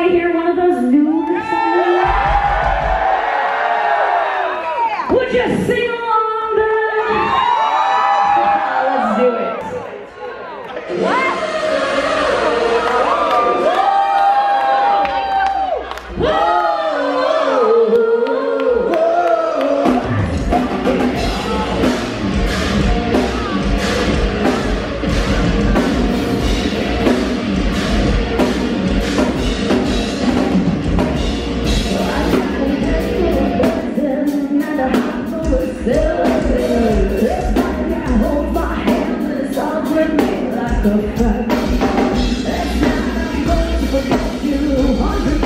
want to hear one of those newer songs? Would you sing A fact. That's not going to forget you.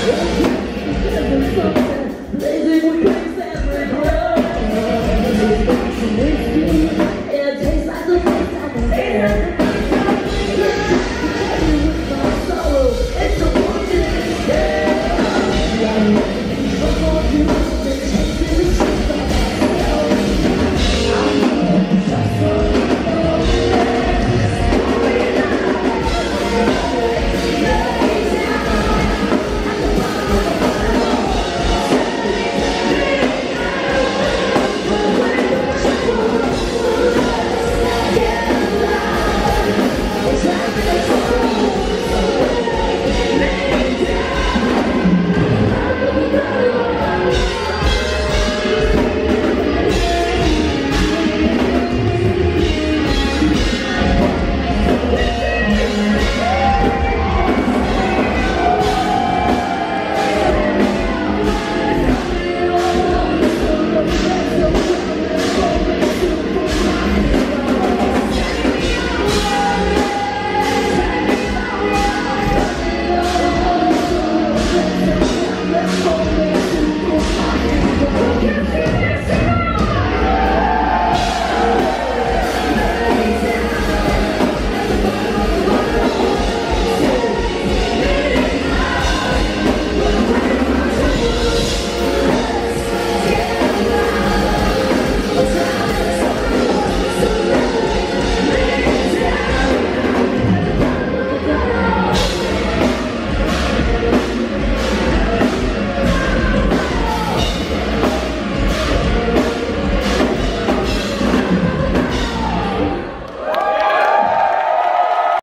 Yeah.